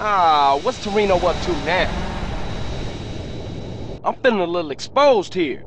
Ah, what's Toreno up to now? I'm feeling a little exposed here.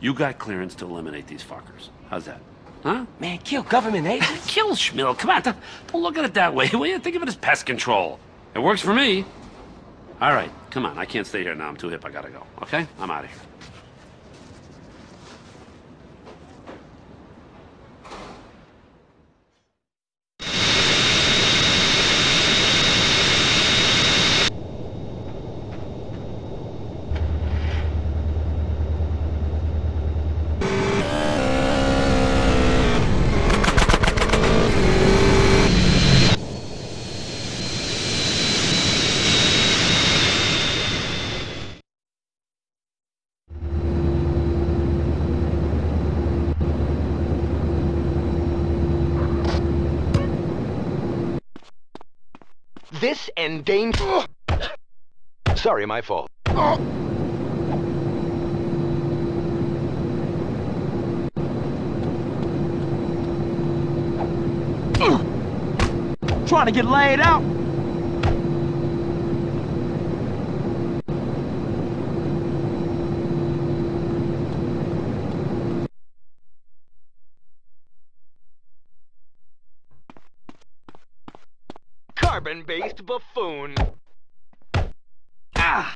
You got clearance to eliminate these fuckers. How's that? Huh? Man, kill government agents? Kill Schmill. Come on, don't, don't look at it that way, will you? Think of it as pest control. It works for me. All right, come on. I can't stay here now. I'm too hip. I gotta go. Okay? I'm out of here. This and danger. Sorry, my fault. Trying to get laid out? Carbon-based buffoon. Ah!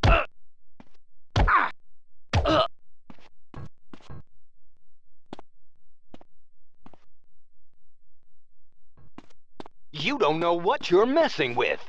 You don't know what you're messing with.